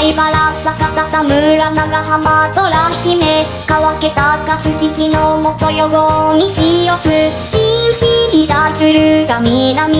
貝原坂田村長浜虎姫川家高月木の元よごみしよす新ひひだつるが南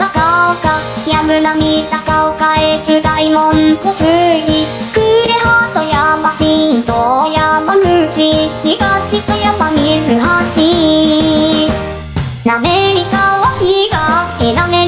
ス大門小杉呉鳩山新と山口東富山水橋。なめり川東なめ